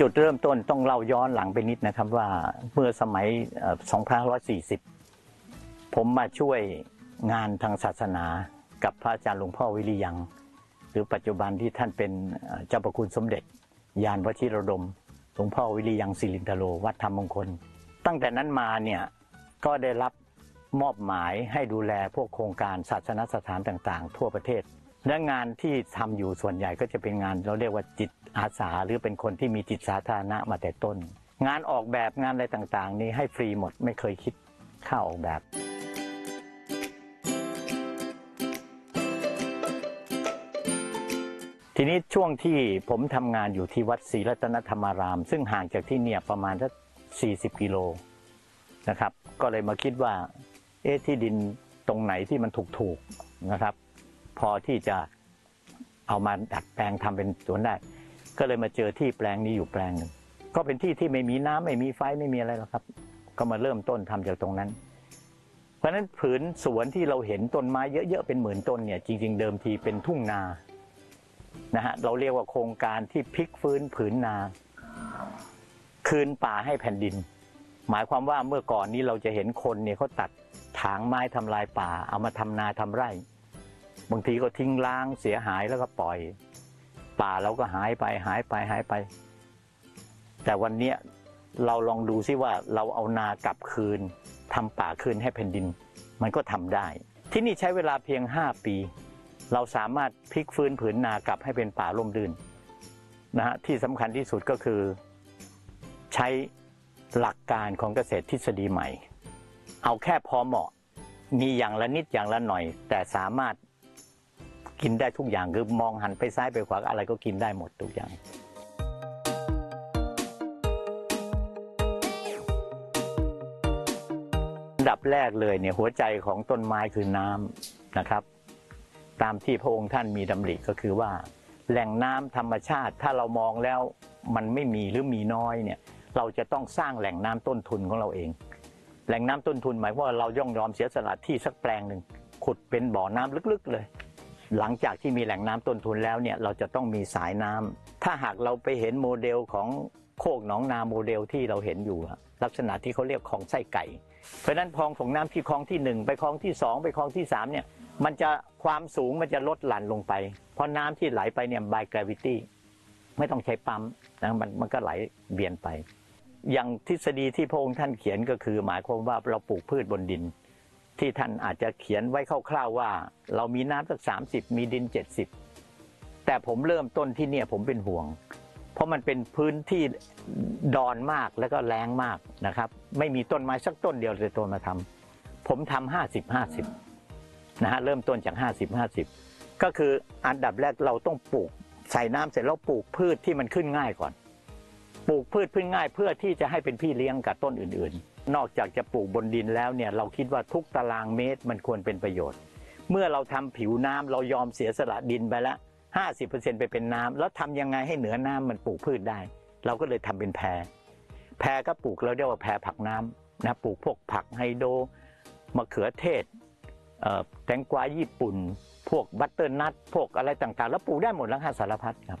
จุดเริ่มต้นต้องเล่าย้อนหลังไปนิดนะครับว่าเมื่อสมัย 2540 ผมมาช่วยงานทางศาสนากับพระอาจารย์หลวงพ่อวิริยัง หรือปัจจุบันที่ท่านเป็นเอ่อเจ้าประคุณสมเด็จ ยานวชิรดมหลวงพ่อวิริยังศิรินทโลวัดธรรมมงคล ตั้งแต่นั้นมาเนี่ยก็ได้รับมอบหมายให้ดูแลพวกโครงการศาสนสถานต่างๆ ทั่วประเทศ และงานที่ทำอยู่ส่วนใหญ่ก็จะเป็นงานเราเรียกว่าจิตอาสาหรือเป็นคนที่มีจิตสาธารณะมาแต่ต้น งานออกแบบงานอะไรต่างๆ นี้ให้ฟรีหมดไม่เคยคิดค่าออกแบบทีนี้ช่วงที่ผมทำงานอยู่ที่วัดศรีรัตนธรรมาราม ซึ่งห่างจากที่เนี่ยประมาณสัก40 กิโลนะครับ ก็เลยมาคิดว่า เอ๊ะที่ดินตรงไหนที่มันถูกๆนะครับ พอที่จะเอามาดัดแปลงทำเป็นสวนได้ ก็เลยมาเจอที่แปลงนี้อยู่แปลงหนึ่งก็เป็นที่ที่ไม่มีน้ำไม่มีไฟไม่มีอะไรหรอกครับ ก็มาเริ่มต้นทำจากตรงนั้น เพราะฉะนั้นผืนสวนที่เราเห็นต้นไม้เยอะๆเป็นหมื่นต้นเนี่ยจริง ๆ เดิมทีเป็นทุ่งนานะฮะเราเรียกว่าโครงการที่พลิกฟื้นผืนนา คืนป่าให้แผ่นดิน หมายความว่าเมื่อก่อนนี้เราจะเห็นคนเนี่ยเขาตัดถางไม้ทำลายป่า เอามาทำนาทำไร่ บางทีก็ทิ้งล้างเสียหายแล้วก็ปล่อย ป่าเราก็หายไปหายไปหายไป แต่วันเนี้ยเราลองดูซิว่าเราเอานากลับคืนทำป่าคืนให้แผ่นดิน มันก็ทำได้ ที่นี่ใช้เวลาเพียง 5 ปี เราสามารถพลิกฟื้นผืนนากลับให้เป็นป่าร่มรื่นนะฮะที่สำคัญที่สุดก็คือ ใช้หลักการของเกษตรทฤษฎีใหม่ เอาแค่พอเหมาะ มีอย่างละนิดอย่างละหน่อย แต่สามารถ กินได้ทุกอย่างคือมองหันไปซ้ายไปขวาอะไรก็กินได้หมดทุกอย่าง อันดับแรกเลยเนี่ยหัวใจของต้นไม้คือน้ำนะครับ ตามที่พระองค์ท่านมีดำริก็คือว่า แหล่งน้ำธรรมชาติถ้าเรามองแล้วมันไม่มีหรือมีน้อยเนี่ยเราจะต้องสร้างแหล่งน้ำต้นทุนของเราเอง แหล่งน้ำต้นทุนหมายว่าเราย่อมยอมเสียสละที่สักแปลงหนึ่งขุดเป็นบ่อน้ำลึกๆเลย หลังจากที่มีแหล่งน้ำต้นทุนแล้วเนี่ยเราจะต้องมีสายน้ำถ้าหากเราไปเห็นโมเดลของโคกหนองนาโมเดลที่เราเห็นอยู่ ลักษณะที่เขาเรียกของไส้ไก่ เพราะนั้นพองส่งน้ำที่คลองที่หนึ่งไปคลองที่สองไปคลองที่สามเนี่ยมันจะความสูงมันจะลดหลั่นลงไป เพราะน้ำที่ไหลไปเนี่ย by gravity ไม่ต้องใช้ปั๊มนะมันมันก็ไหลเวียนไป อย่างทฤษฎีที่พระองค์ท่านเขียนก็คือ หมายความว่าเราปลูกพืชบนดิน ที่ท่านอาจจะเขียนไว้คร่าวๆว่า เรามีน้ำสักสามสิบมีดินเจ็ดสิบแต่ผมเริ่มต้นที่เนี่ยผมเป็นห่วง เพราะมันเป็นพื้นที่ดอนมากแล้วก็แรงมากนะครับ ไม่มีต้นไม้สักต้นเดียวเลยต้นมาทำผมทำห้าสิบห้าสิบนะฮะเริ่มต้นจากห้าสิบห้าสิบก็คืออันดับแรกเราต้องปลูกใส่น้ำเสร็จแล้วปลูกพืชที่มันขึ้นง่ายก่อน ปลูกพืชพื้นง่ายเพื่อที่จะให้เป็นพี่เลี้ยงกับต้นอื่น ๆ นอกจากจะปลูกบนดินแล้วเนี่ยเราคิดว่าทุกตารางเมตรมันควรเป็นประโยชน์ เมื่อเราทำผิวน้ำเรายอมเสียสละดินไปล้วห้าสิบเปอร์เซ็นไปเป็นน้ำแล้วทำยังไงให้เหนือน้ำมันปลูกพืชได้ เราก็เลยทำเป็นแพรแพรก็ปลูกเราเรียกว่าแพรผักน้ำนะปลูกพวกผักไฮโดรมะเขือเทศเแตงกวาญี่ปุ่น พวกบัตเตอร์นัทพวกอะไรต่างๆ แล้วปลูกได้หมดแล้วค่ะสารพัดครับ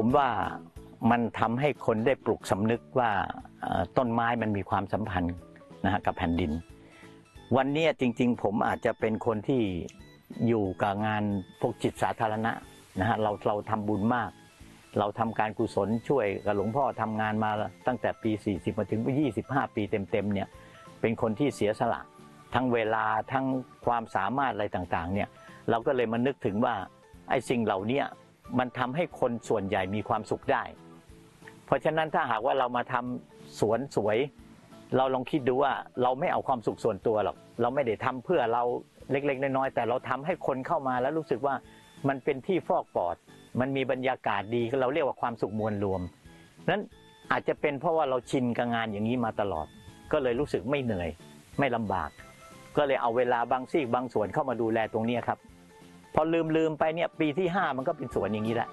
ผมว่ามันทำให้คนได้ปลุกสำนึกว่าต้นไม้มันมีความสัมพันธ์นะฮะกับแผ่นดิน วันนี้จริง ๆ ผมอาจจะเป็นคนที่อยู่กับงานพวกจิตสาธารณะนะฮะเราเราทำบุญมาก เราทำการกุศลช่วยกับหลวงพ่อทำงานมาตั้งแต่ปี 40 มาถึง 25 ปีเต็มๆเนี่ยเป็นคนที่เสียสละทั้งเวลาทั้งความสามารถอะไรต่างๆเนี่ยเราก็เลยมานึกถึงว่าไอ้สิ่งเหล่านี้ มันทำให้คนส่วนใหญ่มีความสุขได้ เพราะฉะนั้นถ้าหากว่าเรามาทำสวนสวย เราลองคิดดูว่าเราไม่เอาความสุขส่วนตัวหรอกเราไม่ได้ทำเพื่อเราเล็ก ๆ น้อยๆแต่เราทำให้คนเข้ามาแล้วรู้สึกว่ามันเป็นที่ฟอกปอด มันมีบรรยากาศดีเราเรียกว่าความสุขมวลรวมนั้นอาจจะเป็นเพราะว่าเราชินกับงานอย่างนี้มาตลอด ก็เลยรู้สึกไม่เหนื่อย ไม่ลำบาก ก็เลยเอาเวลาบางซีกบางส่วนเข้ามาดูแลตรงนี้ครับ พอลืมลืมไปเนี่ยปีที่ห้ามันก็เป็นสวนอย่างนี้แหละ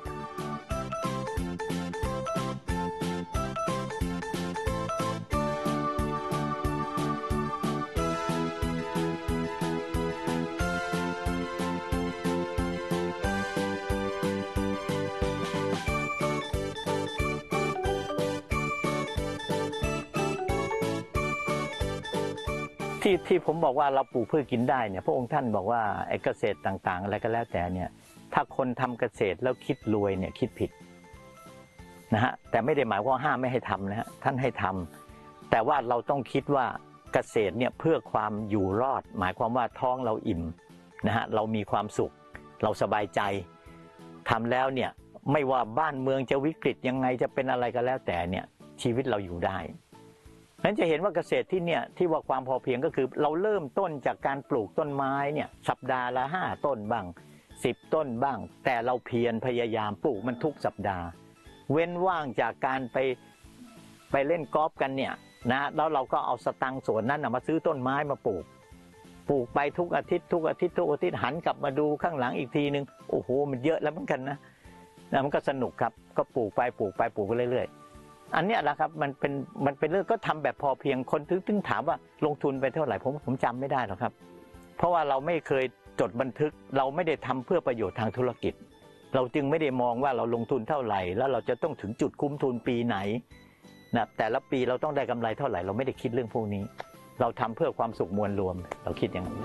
ที่ที่ผมบอกว่าเราปลูกพืชกินได้เนี่ยพระองค์ท่านบอกว่าไอ้เกษตรต่างๆ อะไรก็แล้วแต่เนี่ย ถ้าคนทำเกษตรแล้วคิดรวยเนี่ยคิดผิดนะฮะแต่ไม่ได้หมายว่าห้ามไม่ให้ทำนะฮะท่านให้ทำแต่ว่าเราต้องคิดว่าเกษตรเนี่ยเพื่อความอยู่รอด หมายความว่าท้องเราอิ่มนะฮะเรามีความสุข เราสบายใจทำแล้วเนี่ยไม่ว่าบ้านเมืองจะวิกฤตยังไงจะเป็นอะไรก็แล้วแต่เนี่ยชีวิตเราอยู่ได้ นั้นจะเห็นว่าเกษตรที่เนี่ยที่ว่าความพอเพียงก็คือ เราเริ่มต้นจากการปลูกต้นไม้เนี่ยสัปดาห์ละห้าต้นบ้างสิบต้นบ้าง แต่เราเพียรพยายามปลูกมันทุกสัปดาห์ เว้นว่างจากการไปไปเล่นกอล์ฟกันเนี่ยนะแล้วเราก็เอาสตังส่วนนั้นนะมาซื้อต้นไม้มาปลูก ปลูกไปทุกอาทิตย์ทุกอาทิตย์ทุกอาทิตย์หันกลับมาดูข้างหลังอีกทีนึงโอ้โหมันเยอะแล้วเหมือนกันนะนะมันก็สนุกครับก็ปลูกไปปลูกไปปลูกไปเรื่อยๆ อันเนี้ยแหละครับมันเป็นมันเป็นเรื่องก็ทำแบบพอเพียงคนถึงถึงถามว่าลงทุนไปเท่าไหร่ผมผมจำไม่ได้หรอกครับ เพราะว่าเราไม่เคยจดบันทึกเราไม่ได้ทำเพื่อประโยชน์ทางธุรกิจ เราจึงไม่ได้มองว่าเราลงทุนเท่าไหร่ แล้วเราจะต้องถึงจุดคุ้มทุนปีไหนนะแต่ละปีเราต้องได้กำไรเท่าไหร่ เราไม่ได้คิดเรื่องพวกนี้ เราทำเพื่อความสุขมวลรวม เราคิดอย่างนั้น